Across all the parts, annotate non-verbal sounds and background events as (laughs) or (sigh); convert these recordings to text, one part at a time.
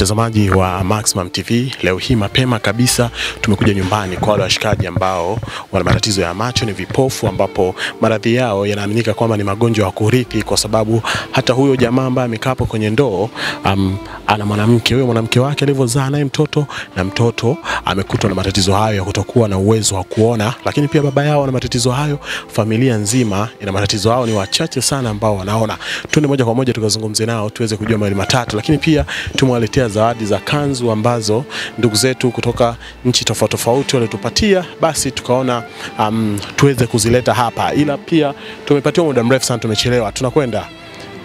Mtazamaji wa Maximum TV, leo hii mapema kabisa tumekuja nyumbani kwa wale washikaji ambao wana matatizo ya macho, ni vipofu, ambapo maradhi yao yanaaminika kwamba ni magonjwa ya kurithi, kwa sababu hata huyo jamaa ambaye amekaa hapo kwenye ndoo um, ana mwanamke. Huyo mwanamke wake alivyozaa naye mtoto na mtoto amekutwa na matatizo hayo ya kutokuwa na uwezo wa kuona, lakini pia baba yao ana matatizo hayo, familia nzima ina matatizo hayo, ni wachache sana ambao wanaona. Tuende moja kwa moja tukazungumze nao tuweze kujua mawili matatu, lakini pia tumewaletea zawadi za kanzu ambazo ndugu zetu kutoka nchi tofauti tofauti walitupatia, basi tukaona um, tuweze kuzileta hapa, ila pia tumepatiwa muda mrefu sana, tumechelewa. Tunakwenda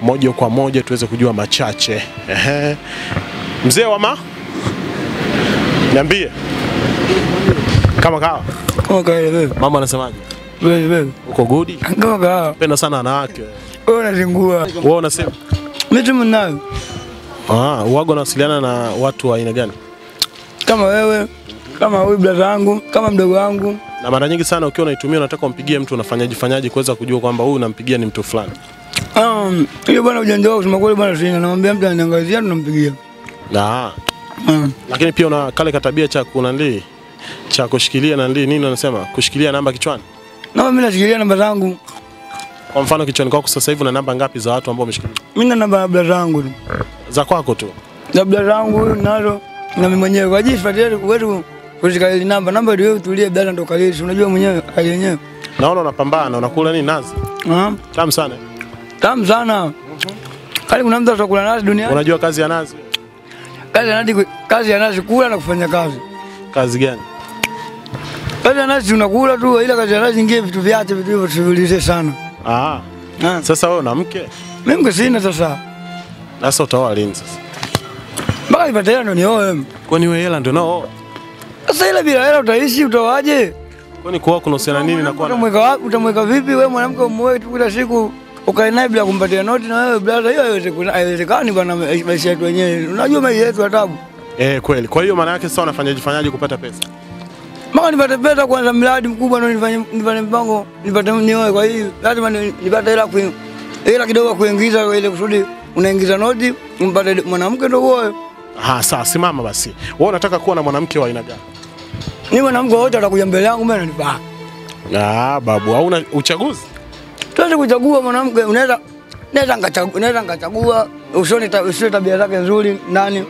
moja kwa moja tuweze kujua machache. Ehe, mzee wa ma, niambie kama kawa, Kama kawa, mama anasemaje? Uko gudi? Kama kawa. Penda sana wanawake. Wewe unazingua. Wewe unasema Mimi mnayo. ah, uwaga unawasiliana na watu wa aina gani? Kama wewe, kama huyu brother wangu, kama mdogo wangu. Na mara nyingi sana ukiwa unaitumia unataka umpigie mtu, unafanyaje fanyaje kuweza kujua kwamba huyu unampigia ni mtu fulani? Um, hiyo bwana ujanja wako kusema kweli bwana sina. Namwambia mtu ananiangazia tunampigia. Na Mm. lakini pia una kale katabia cha kunandi cha kushikilia nandi nini wanasema kushikilia namba kichwani. Na mimi nashikilia namba zangu. Kwa mfano kichwani kwako sasa hivi una namba ngapi za watu ambao umeshikilia? Mimi na namba brother wangu tu. Za kwako tu. za wangu huyu nazo na mimi mwenyewe kwa jinsi fatili kwetu kushika ile namba. Namba ndio wewe tulie brother ndo kalisi. Unajua mwenyewe hali yenyewe. Naona unapambana, unakula nini nazi? Ah, Tamu sana. Tamu sana. Kali kuna mtu atakula nazi duniani. Unajua kazi ya nazi? Kazi ya nazi, kazi ya nazi kula na kufanya kazi. Kazi gani? Kazi ya nazi unakula tu, ila kazi ya nazi ingie vitu vyake vitu hivyo tusiviulize sana. Ah. Sasa wewe una mke? Mimi mke sina sasa. Sasa utaoa lini sasa? Mpaka nipate hela ndo nioe. Kwani wewe hela ndio nao? Sasa ile bila hela utaishi utawaje? Kwani kuoa kunahusiana nini na kwa? Utamweka wapi? Utamweka vipi wewe mwanamke umuoe tu kila siku ukae naye bila kumpatia noti na wewe brother, hiyo haiwezekani, bwana, maisha yetu wenyewe. Unajua maisha yetu ya tabu. Eh, kweli. Kwa hiyo maana yake sasa unafanyaje fanyaje kupata pesa? Mpaka nipate pesa kwanza, mradi mkubwa ndo nifanye nifanye mpango nipate nioe. Kwa hiyo lazima nipate hela kuin hela kidogo kuingiza ile kusudi unaingiza noti umpate mwanamke ndo uoe. Ah, sawa, simama basi. Wewe unataka kuwa na mwanamke wa aina gani? Ni mwanamke wote atakuja mbele yangu mimi ananifaa. Ah, babu, hauna uchaguzi? Tuweze kuchagua mwanamke, unaweza naweza nikachagua, usio tabia zake nzuri nani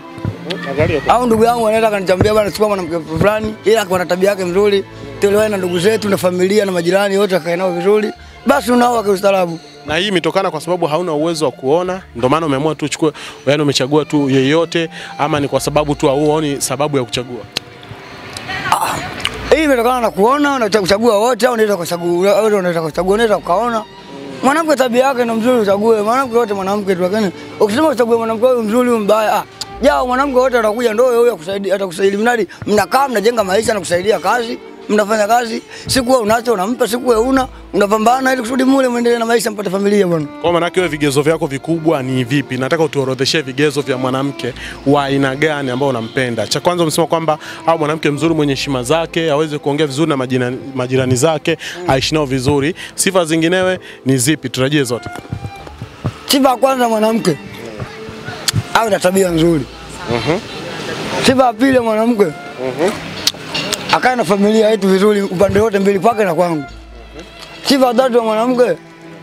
au ndugu yangu anaweza kanichambia bwana, chukua mwanamke fulani, ila akiwa na tabia yake nzuri, tuelewane na ndugu zetu na familia na majirani wote, akae nao vizuri, basi unao kwa ustaarabu. Na hii imetokana kwa sababu hauna uwezo wa kuona, ndio maana umeamua tu uchukue, yaani umechagua tu yeyote, ama ni kwa sababu tu hauoni sababu ya kuchagua? Hii imetokana na kuona, unataka kuchagua wote au unaweza kuchagua, au unaweza kuchagua, unaweza ukaona. Mwanamke tabia yake ndo mzuri, uchague. Mwanamke wote, mwanamke tu. Lakini ukisema uchague mwanamke huyu mzuri, huyu mbaya, ah, jao mwanamke wote atakuja, ndio huyo akusaidia, atakusaidia. Mradi mnakaa, mnajenga maisha na kusaidia kazi, mnafanya kazi, siku unacho unampa, siku una unapambana, ili kusudi mule muendelee na maisha, mpate familia bwana. Kwa maana yake wewe vigezo vyako vikubwa ni vipi? Nataka utuorodheshe vigezo vya mwanamke wa aina gani ambao unampenda. Cha kwanza umesema kwamba au mwanamke mzuri mwenye heshima zake, aweze kuongea vizuri na majirani, majirani zake, mm. aishi nao vizuri. Sifa zinginewe ni zipi? Tutarajie zote. Sifa ya kwanza mwanamke awe na tabia nzuri. Mhm. Mm Sifa ya pili mwanamke akae na familia yetu vizuri, upande wote mbili, kwake na kwangu. Sifa tatu ya mwanamke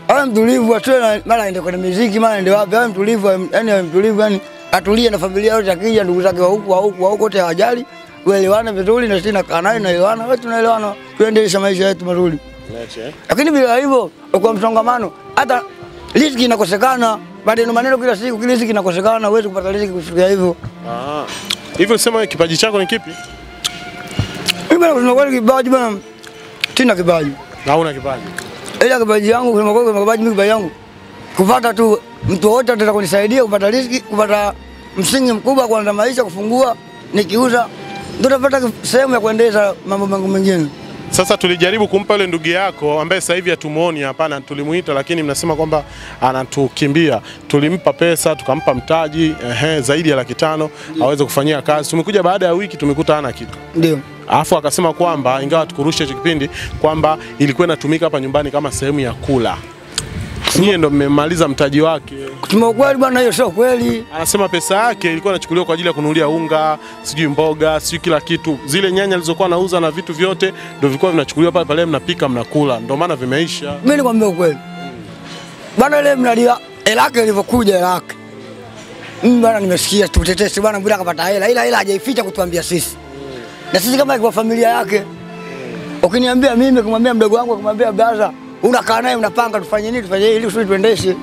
awe mtulivu, asiwe na mara aende kwenye miziki, mara aende wapi, awe mtulivu, yani awe mtulivu, yani atulie na familia yote, akija ndugu zake wa huku wa huku wa huku wote hawajali, uelewane vizuri, na sisi nakaa naye naelewana, wote tunaelewana, tuendelesha maisha yetu mazuri. Lakini bila hivyo kwa msongamano, hata riziki inakosekana, maneno maneno kila siku, riziki inakosekana, huwezi kupata riziki kufikia hivyo. Ah. Hivyo sema kipaji chako ni kipi? Bwana, kusema kweli kipaji bwana, tina kipaji. Na hauna kipaji. Ila kibaji yangu kusema kweli, kipaji mimi kipaji yangu kupata tu mtu wote ataweza kunisaidia kupata riziki, kupata msingi mkubwa kuanza maisha, kufungua, nikiuza ndio napata sehemu ya kuendeleza mambo mengi mengine. Sasa tulijaribu kumpa yule ndugu yako ambaye sasa hivi hatumuoni, hapana, tulimuita, lakini mnasema kwamba anatukimbia. Tulimpa pesa, tukampa mtaji ehe, zaidi ya laki tano aweze kufanyia kazi. Tumekuja baada ya wiki, tumekuta hana kitu. Ndio. Alafu akasema kwamba ingawa tukurusha hicho kipindi kwamba ilikuwa inatumika hapa nyumbani kama sehemu ya kula. Nyie ndo mmemaliza mtaji wake. Kusema ukweli bwana, hiyo sio kweli. Anasema pesa yake ilikuwa inachukuliwa kwa ajili ya kununulia unga, sijui mboga, sijui kila kitu. Zile nyanya alizokuwa anauza na vitu vyote ndo vilikuwa vinachukuliwa pale pale, mnapika mnakula, ndo maana vimeisha. Mimi nikwambia ukweli bwana, ile mnalia elake ilivyokuja elake mimi bwana, nimesikia tutetesi bwana, bila akapata hela, ila ila hajaificha kutuambia sisi, na sisi kama kwa familia yake. Ukiniambia mimi, kumwambia mdogo wangu, kumwambia brother, unakaa naye unapanga tufanye nini, tufanye ili usudi tuendeshe,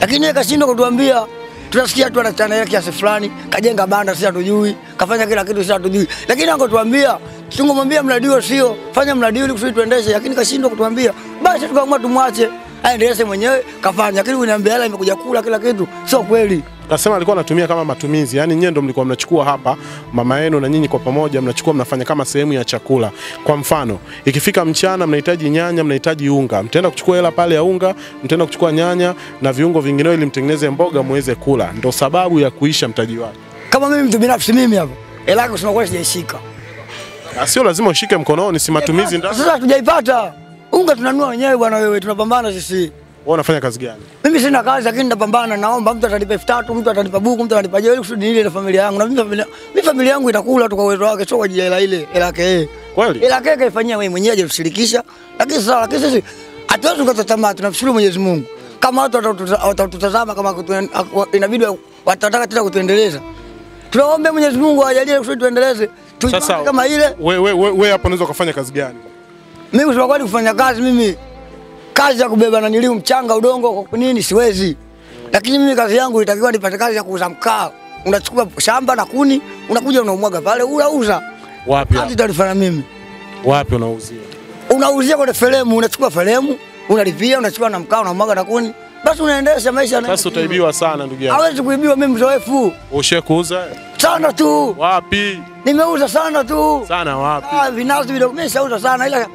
lakini yeye kashindwa kutuambia. Tunasikia tu anachana yake kiasi fulani, kajenga banda sisi hatujui, kafanya kila kitu sisi hatujui, lakini angotuambia tungomwambia mradi huo sio, fanya mradi ili kusudi tuendeshe, lakini kashindwa kutuambia. Basi tukaamua tumwache aendeleze mwenyewe, kafanya, lakini kuniambia hela imekuja kula kila kitu, sio kweli. Kasema alikuwa anatumia kama matumizi, yaani nyinyi ndio mlikuwa mnachukua hapa, mama yenu na nyinyi kwa pamoja mnachukua mnafanya kama sehemu ya chakula. Kwa mfano, ikifika mchana mnahitaji nyanya, mnahitaji unga, mtaenda kuchukua hela pale ya unga, mtaenda kuchukua nyanya na viungo vingineo ili mtengeneze mboga muweze kula. Ndio sababu ya kuisha mtaji wake. Kama mimi mtu binafsi, mimi hapa hela yangu kusema kwa sijaishika. Na Sio lazima ushike mkononi, si matumizi ndio. Sasa tujaipata. unga, tunanua wenyewe bwana. Wewe tunapambana sisi. Wewe unafanya kazi gani? Mimi sina kazi, lakini ndapambana, Naomba mtu atanipa elfu tatu, mtu atanipa buku, mtu atanipa jeu kusudi nile na familia yangu. Na mimi familia, mimi familia yangu itakula tu kwa uwezo wake, sio kwa ajili ya hela ile hela yake yeye. Kweli? Hela yake kaifanyia wewe mwenyewe, hajatushirikisha. Lakini sasa, lakini sisi hatuwezi kukata tamaa, tunamshukuru Mwenyezi Mungu. Kama watu watatutazama kama inabidi watataka tena kutuendeleza, tunaomba Mwenyezi Mungu ajalie kusudi tuendeleze, Sasa kama ile wewe wewe wewe hapo unaweza kufanya kazi gani? mimi kusema kweli kufanya kazi mimi kazi ya kubeba na niliu mchanga udongo kwa nini siwezi, lakini mimi kazi yangu itakiwa nipate kazi ya kuuza mkaa. Unachukua shamba na kuni unakuja unaumwaga pale unauza. Wapi? Kazi hapo? mimi, Wapi unauzia? unauzia kwenye felemu, unachukua felemu unalipia, unachukua na mkaa unamwaga na kuni, basi unaendesha maisha. na- Sasa utaibiwa sana ndugu yangu. Hawezi kuibiwa, mimi mzoefu Ushe kuuza? sana tu, Wapi? nimeuza sana tu Sana wapi? Ah, vinazi vidogo mimi shauza sana, ila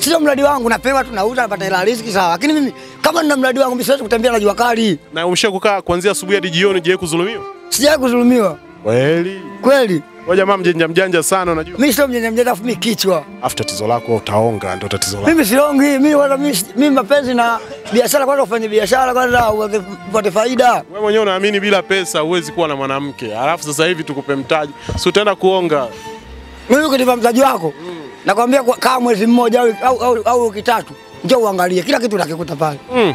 sio mradi wangu. Napewa tu nauza, napata hela riziki sawa, lakini mimi kama nina mradi wangu mimi siwezi kutembea na jua kali. Na umesha kukaa kuanzia asubuhi hadi jioni je kudhulumiwa? Sijawahi kudhulumiwa Kweli? kweli. Wewe jamaa mjanja mjanja sana unajua. Mimi sio mjanja mjanja, afu mimi kichwa. Afu tatizo lako utaonga ndio tatizo lako. Mimi siongi, mimi wala mimi mapenzi na biashara, kwanza ufanye biashara kwanza upate- upate faida. Wewe mwenyewe unaamini bila pesa huwezi kuwa na mwanamke. Alafu sasa hivi tukupe mtaji. Si utaenda kuonga. Mimi kunipa mtaji wako nakwambia kwa- kaa mwezi mmoja au au, au, wiki tatu, njoo uangalie kila kitu utakikuta pale Mm.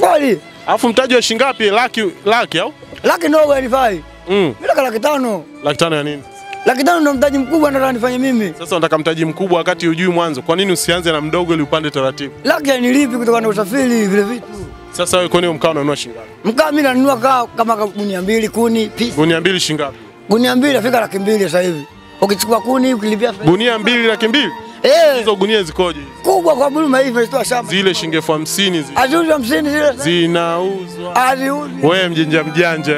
kweli. Alafu mtaji wa shilingi ngapi? Laki laki au? Laki ndogo yanifai Mm. mimi nataka laki tano. Laki tano ya nini? Laki tano ndo mtaji mkubwa nataka nifanye mimi. Sasa unataka mtaji mkubwa wakati hujui mwanzo. Kwa nini usianze na mdogo ili upande taratibu? laki yanilipi kutokana na usafiri vile vitu. Sasa wewe kwani mkaa unanunua shilingi ngapi? Mkaa mimi nanunua kaa kama gunia mbili kuni pisi. Gunia mbili shilingi ngapi? Gunia mbili nafika laki mbili sasa hivi. Ukichukua kuni ukilipia fedha. Gunia mbili laki mbili? Eh, Hizo gunia zikoje? kubwa kwa buluma hivi sio shamba. Zile shilingi elfu hamsini zile. Aziuzi hamsini zile. zinauzwa. Aziuzwa. Wewe mjanja mjanja.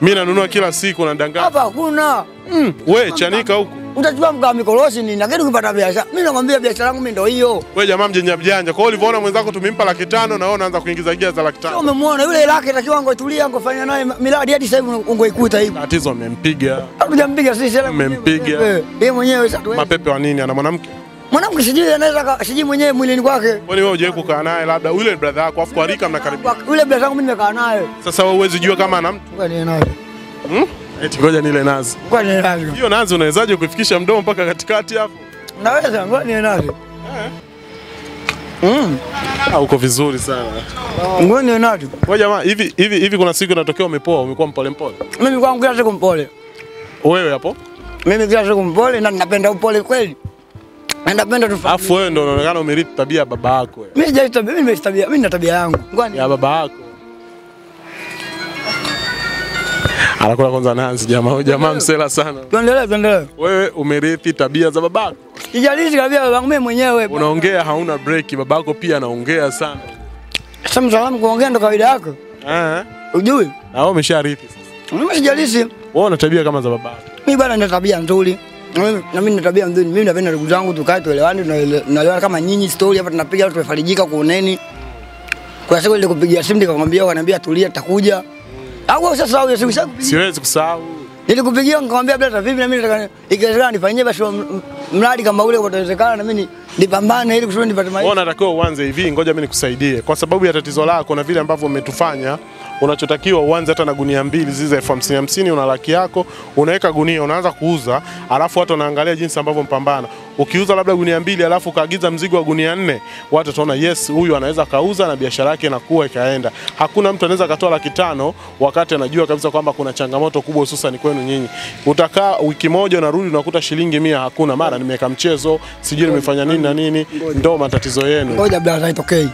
Mimi nanunua kila siku na danganya. Hapa hakuna. Mm, we chanika huku. Utachukua mkaa mikoroshi nini? Lakini ukipata biashara, mimi nakwambia biashara yangu mimi ndio hiyo. Wewe jamaa mjanja mjanja. Kwa hiyo ulivyoona mwenzako tumempa laki tano na wewe unaanza kuingiza gia za laki tano. umemwona yule laki takiwa ngoitulia ngofanya naye miradi hadi sasa hivi ungoikuta hivi. Tatizo amempiga. Hatujampiga sisi. yeye Mmempiga. mwenyewe. Yeye mwenyewe sasa. Mapepe wa nini? Ana mwanamke? Mwanamke sijui anaweza sijui mwenyewe mwilini kwake. Kwani wewe hujawahi kukaa naye labda yule brother yako afu kwa rika mnakaribia. Yule brother yangu mimi nimekaa naye. Sasa wewe huwezi jua kama ana mtu. Kwani naye. Hmm? Eti ngoja nile nazi. Ngoja nile nazi. Hiyo nazi unawezaje kuifikisha mdomo mpaka katikati hapo? Naweza, ngoja nile nazi. Eh. Mm. Ah, uko vizuri sana. Ngoja nile nazi. Wewe jamaa hivi hivi hivi kuna siku inatokea umepoa, umekuwa mpole mpole. Mimi kwangu kila siku mpole. Wewe hapo? Mimi kila siku mpole na ninapenda upole kweli. Na napenda tu. Alafu wewe ndio unaonekana umerithi tabia ya baba yako. Mimi sijai tabia, mimi nimetabia, mimi nina tabia yangu. Ngoja Ya baba yako. Anakula kwanza nazi jamaa, jamaa msela sana. tuendelee, tuendelee. Wewe umerithi tabia za babako. Sijalishi kabisa babangu mimi mwenyewe. Unaongea hauna break, babako pia anaongea sana. Sasa mzalamu kuongea ndo kawaida yako. Eh? Ujui? Na wewe umesharithi sasa. Mimi sijalishi. Wewe una tabia kama za babako. Mimi bana nina tabia nzuri. Na mimi- Na mimi nina tabia nzuri. Mimi napenda ndugu zangu tukae tuelewane, tunaelewana kama nyinyi story hapa tunapiga tumefarijika kuoneni. Kwa siku ile kupigia simu nikamwambia akaniambia tulia takuja. Au wewe sasa hiyo siku shakupigia. Siwezi kusahau. Nilikupigia nikamwambia brother, vipi na mimi nataka ikiwezekana nifanyie basi mradi kama ule utawezekana na mimi ni- nipambane ili kusudi nipate Wewe maisha. unatakiwa uanze hivi, ngoja mimi nikusaidie. Kwa sababu ya tatizo lako na vile ambavyo umetufanya, unachotakiwa uanze hata na gunia mbili zile za elfu hamsini hamsini, una laki yako, unaweka gunia, unaanza kuuza, alafu watu wanaangalia jinsi ambavyo mpambana. Ukiuza labda gunia mbili, alafu ukaagiza mzigo wa gunia nne, watu wataona yes, huyu anaweza kauza na biashara yake inakuwa ikaenda. Hakuna mtu anaweza akatoa laki tano wakati anajua kabisa kwamba kuna changamoto kubwa, hususan kwenu nyinyi. Utakaa wiki moja, unarudi unakuta shilingi mia hakuna, mara nimeweka mchezo, sijui nimefanya nini na nini, ndo matatizo yenu. Ngoja brother, haitokei.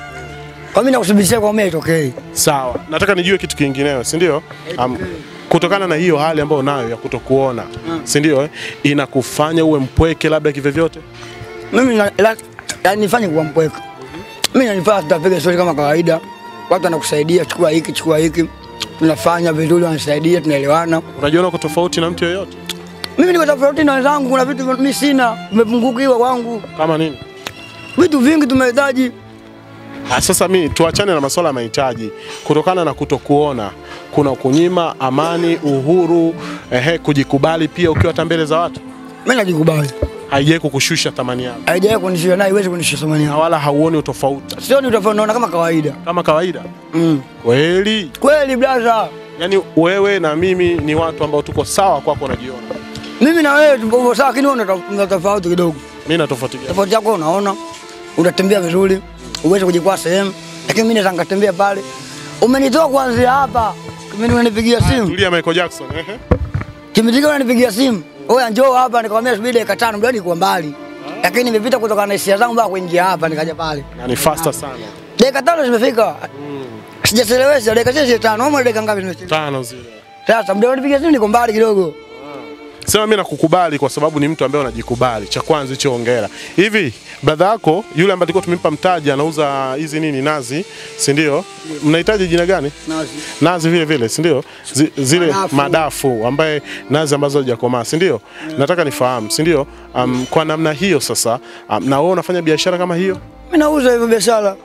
Kwa mimi nakusubiria kwa mimi haitokei. Sawa, nataka nijue kitu kingineo, si ndio? Um, kutokana na hiyo hali ambayo unayo ya kutokuona, si ndio? eh, Inakufanya uwe mpweke labda kivyovyote? Mimi na- la- yaani nifanye kwa mpweke. Mimi nanifanya tutapiga stori kama kawaida. Watu wanakusaidia, chukua hiki, chukua hiki. Tunafanya vizuri, wanasaidia, tunaelewana. Unajiona uko tofauti na mtu yoyote? Mimi niko tofauti na wenzangu, kuna vitu mimi sina, vimepungukiwa kwangu. Kama nini? Vitu vingi tumehitaji. Ah, Sasa mi tuachane na masuala ya mahitaji. Kutokana na kutokuona, kuna kunyima amani, uhuru, ehe, kujikubali pia ukiwa hata mbele za watu, Mimi najikubali. haijai kukushusha thamani yako Haijawahi kunishusha na haiwezi kunishusha thamani yako. yangu. wala hauoni utofauti Sioni utofauti, naona kama kawaida. kama kawaida. Mm. Kweli? Kweli blaza. Yaani wewe na mimi ni watu ambao tuko sawa kwako, unajiona. Mimi na wewe tupo sawa, lakini wewe una una tofauti kidogo. mimi na tofauti gani? Tofauti yako unaona, unatembea vizuri, uweze kujikwaa sehemu, lakini mimi naweza nikatembea pale. Umenitoa kuanzia hapa, mimi unanipigia simu, Tulia Michael Jackson. Ehe. Kimini unanipigia simu, oya njoo hapa, nikamwambia subiri dakika tano, ndio nilikuwa mbali, lakini nimepita kutoka na hisia zangu mpaka kuingia hapa, nikaja pale, Na ni faster sana. dakika tano zimefika, sijachelewesha dakika chache tano, ama dakika ngapi zimefika? Tano zile. Sasa muda unipigia simu, niko mbali kidogo. Sema mimi nakukubali kwa sababu ni mtu ambaye unajikubali. Cha kwanza hicho hongera. Hivi brother yako yule ambaye tulikuwa tumempa mtaji anauza hizi nini nazi, si ndio? Mnahitaji jina gani? Nazi Nazi vile vile, si ndio? Zile Madafu. madafu. ambaye nazi ambazo hazijakomaa, si ndio? Nataka nifahamu, si ndio? Um, kwa namna hiyo sasa um, na wewe unafanya biashara kama hiyo? Mimi nauza hivyo biashara,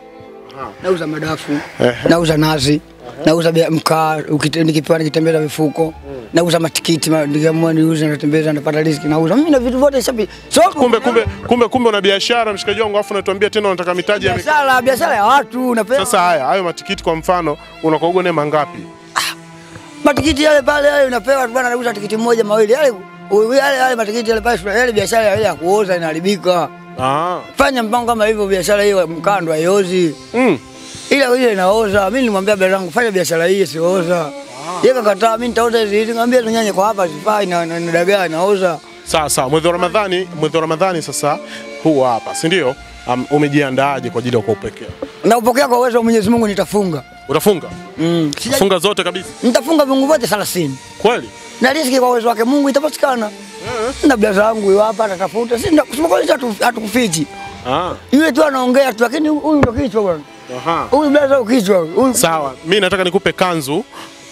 nauza madafu, nauza nazi, nauza mkaa, nikipewa nikitembeza mifuko, nauza matikiti, ma- nikiamua niuze natembeza napata riziki, nauza mimi na vitu vyote sasa. So Kumbe kumbe kumbe kumbe una biashara mshikaji wangu, afu unatuambia tena unataka mitaji ya biashara, biashara ya watu unapewa Sasa haya hayo matikiti kwa mfano unakoga ne mangapi? matikiti yale pale yale unapewa bwana, nauza tikiti moja mawili yale yale yale matikiti yale pale, yale biashara yale ya kuoza inaharibika. Ah. Fanya mpango kama hivyo, biashara hiyo mkando haiozi Mm. ile ile inaoza. Mimi nilimwambia baba yangu fanya biashara hii isioza. Yeye kakataa, mimi nitauza hizi hizi. Ngambia tunyanye kwa hapa sifai na na- na dagaa inaoza. Sawa sawa, mwezi wa Ramadhani, mwezi wa Ramadhani sasa huu hapa, si ndio? Um, umejiandaaje kwa ajili ya kuupokea? Na upokea kwa uwezo wa Mwenyezi Mungu nitafunga. Utafunga? Mm. Sija, Funga zote kabisa. nitafunga viungo vyote 30. Kweli? Na riziki kwa uwezo wake Mungu itapatikana. Na bila zangu yu hapa atatafuta. Sisi kusema kweli hatu- hatukufichi. Ah. Yule tu anaongea tu lakini huyu ndo kichwa bwana. Aha. Huyu blaza ukichwa. Huyu Sawa, Mimi nataka nikupe kanzu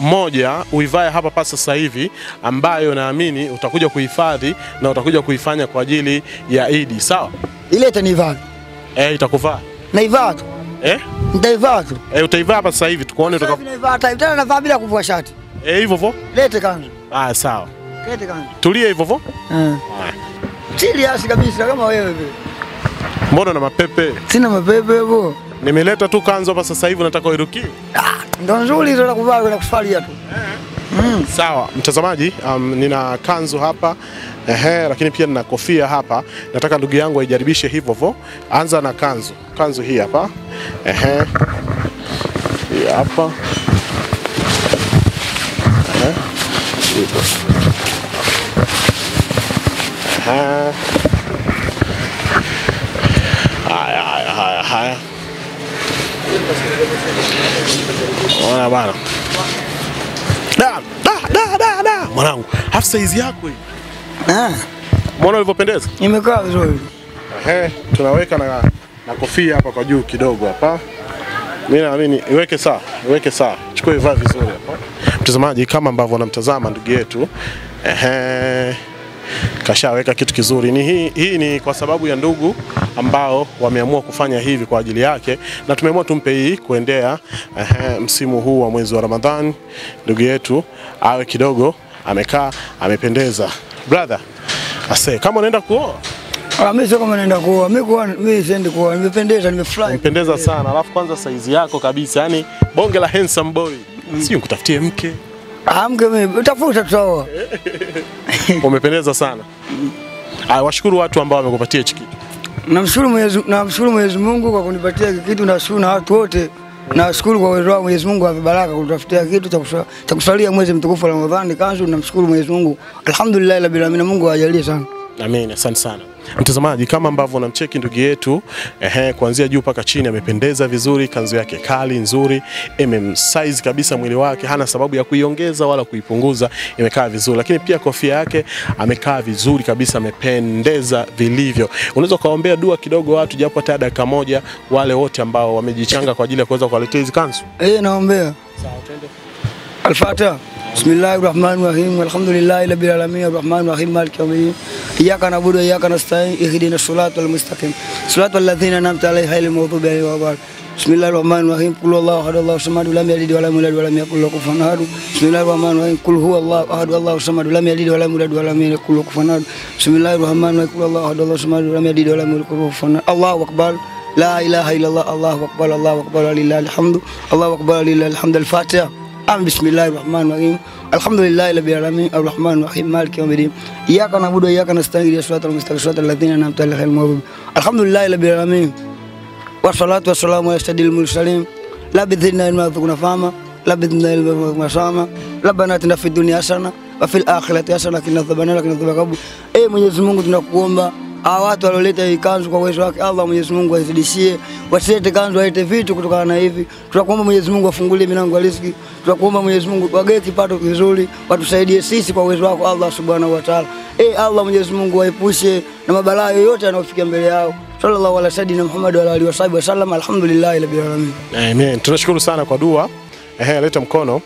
moja uivae hapa pa sasa hivi, ambayo naamini utakuja kuhifadhi na utakuja kuifanya kwa ajili ya Idi. Sawa? ile itanivaa. Eh, itakuvaa Naivaa tu. eh? Nitaivaa tu. Eh, utaivaa hapa sasa hivi tukuone Sasa utaka... naivaa tu. tena navaa bila kuvua shati. eh, hivyo hivyo. Lete kanzu. Ah, sawa. Lete kanzu. Tulie hivyo hivyo. Eh. Serious kabisa kama wewe vile. Mbona na mapepe? Sina mapepe hapo. Nimeleta tu kanzu hapa sasa hivi, nataka uirukie. Ah, ndo nzuri hizo za kuvaa na kusalia tu. Sawa mtazamaji, um, nina kanzu hapa ehe, lakini pia nina kofia hapa. Nataka ndugu yangu aijaribishe hivyo hivyo. Anza na kanzu, kanzu hii hapa ehe, hii hapa ehe, Hii. Ehe. Haya, haya, haya, haya. Ona bana. Da, da, da, da, da. Mwanangu, half size yako hii. Ah, Mbona ulivyopendeza? imekaa vizuri. Ehe, tunaweka na, na kofia hapa kwa juu kidogo hapa. Mimi naamini iweke sawa, iweke saa. Chukua ivaa vizuri hapa. Mtazamaji, kama ambavyo unamtazama ndugu yetu. Ehe. Kashaweka kitu kizuri. Ni hii, hii ni kwa sababu ya ndugu ambao wameamua kufanya hivi kwa ajili yake, na tumeamua tumpe hii kuendea ehe, msimu huu wa mwezi wa Ramadhani. Ndugu yetu awe kidogo amekaa amependeza. Brother, ase kama unaenda kuoa Ah, mimi sio kama naenda kuoa. Mimi kuoa, mimi siendi kuoa. Nimependeza, nimefurahi. Nimependeza sana, alafu kwanza saizi yako kabisa, yani bonge la handsome boy. Mm. Sio nikutafutie mke, Ah, mke mimi utafuta tutaoa. (laughs) umependeza sana. Aya, washukuru watu ambao wamekupatia hichi kitu. Namshukuru Mwenyezi namshukuru Mwenyezi Mungu kwa kunipatia hiki kitu, nashukuru na watu wote. Nashukuru kwa uwezo wao Mwenyezi Mungu ape baraka kututafutia kitu cha kusalia mwezi mtukufu wa Ramadhani kanzu. Namshukuru Mwenyezi Mungu. Alhamdulillah rabbil alamin. Mungu awajalie sana. Amin, asante sana mtazamaji. Kama ambavyo unamcheki ndugu yetu ehe, kuanzia juu mpaka chini amependeza vizuri, kanzu yake kali nzuri, imemsize kabisa mwili wake, hana sababu ya kuiongeza wala kuipunguza, imekaa vizuri. Lakini pia kofia yake amekaa vizuri kabisa, amependeza vilivyo. Unaweza ukaombea dua kidogo watu, japo hata dakika moja, wale wote ambao wamejichanga kwa ajili ya kuweza kuwaletea hizi kanzu. Eh, naombea. الفاتحة. بسم الله الرحمن الرحيم. والحمد لله رب العالمين. الرحمن الرحيم. مالك يوم الدين. إياك نعبد وإياك نستعين. اهدنا الصراط المستقيم. صراط الذين أنعمت عليهم غير المغضوب عليهم ولا الضالين. بسم الله الرحمن الرحيم. قل الله أحد الله الصمد لم يلد ولم يولد ولم يكن له كفوا أحد. بسم الله الرحمن الرحيم. قل هو الله أحد الله الصمد لم يلد ولم يولد ولم يكن له كفوا أحد. بسم الله الرحمن الرحيم. قل الله أحد الله الصمد لم يلد ولم يولد ولم يكن له كفوا الله أكبر. لا إله إلا الله. الله أكبر. الله أكبر. ولله الحمد. الله أكبر. ولله الحمد. الفاتحة. بسم الله الرحمن الرحيم. الحمد لله رب العالمين. الرحمن الرحيم. مالك يوم الدين. إياك نعبد وإياك نستعين. اهدنا الصراط المستقيم. صراط الذين أنعمت عليهم غير الحمد لله رب العالمين. والصلاة والسلام على سيد المرسلين. لا بذلنا علما وارزقنا فهما. لا بذلنا علما وارزقنا فهما ربنا آتنا في الدنيا حسنة وفي الآخرة حسنة. وقنا عذاب النار. Eh Mwenyezi Mungu tunakuomba hawa watu walioleta hii kanzu kwa uwezo wake Allah Mwenyezi Mungu azidishie, wasilete kanzu walete vitu kutokana na hivi. Tunakuomba Mwenyezi Mungu afungulie milango ya riziki, tunakuomba Mwenyezi Mungu wagee kipato kizuri, watusaidie sisi kwa uwezo wako Allah Subhanahu wa Ta'ala. Eh Allah Mwenyezi Mungu waepushe na mabalaa yoyote yanayofikia mbele yao. Sallallahu ala sayidina Muhammad wa alihi wasallam. Alhamdulillahi rabbil alamin. Amen. Tunashukuru sana kwa dua. Ehe, leta mkono.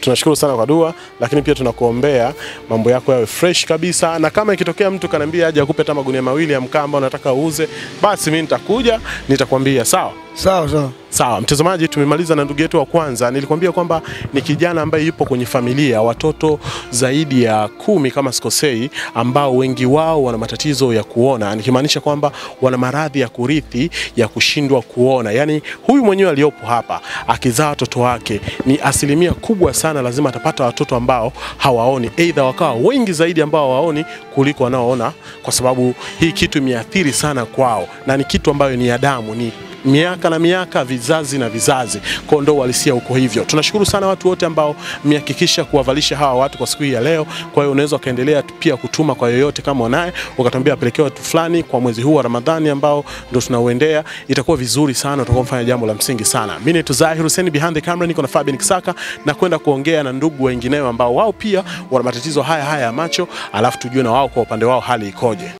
Tunashukuru sana kwa dua, lakini pia tunakuombea mambo yako yawe fresh kabisa, na kama ikitokea mtu kaniambia aje akupe hata magunia mawili ya mkaa ambao unataka uuze, basi mimi nitakuja nitakwambia sawa. Sawa sawa. Sawa mtazamaji, tumemaliza na ndugu yetu wa kwanza. Nilikwambia kwamba ni kijana ambaye yupo kwenye familia watoto zaidi ya kumi kama sikosei, ambao wengi wao wana matatizo ya kuona, nikimaanisha kwamba wana maradhi ya kurithi ya kushindwa kuona. Yaani huyu mwenyewe aliyopo hapa akizaa watoto wake ni asilimia kubwa sana, lazima atapata watoto ambao hawaoni, aidha wakawa wengi zaidi ambao hawaoni kuliko wanaoona, kwa sababu hii kitu imeathiri sana kwao na ni kitu ambayo ni ya damu, ni miaka na miaka, vizazi na vizazi, kwa ndo huko uko hivyo. Tunashukuru sana watu wote ambao mmehakikisha kuwavalisha hawa watu kwa siku hii ya leo. Kwa hiyo unaweza ukaendelea pia kutuma kwa yoyote kama unaye, ukatambia apelekee watu fulani kwa mwezi huu wa Ramadhani ambao ndio tunauendea, itakuwa vizuri sana, utakuwa mfanya jambo la msingi sana. Mimi ni Zahir Hussein behind the camera, niko na Fabian Kisaka na kwenda kuongea na ndugu wengineo ambao wao pia wana matatizo haya haya ya macho, alafu tujue na wao kwa upande wao hali ikoje.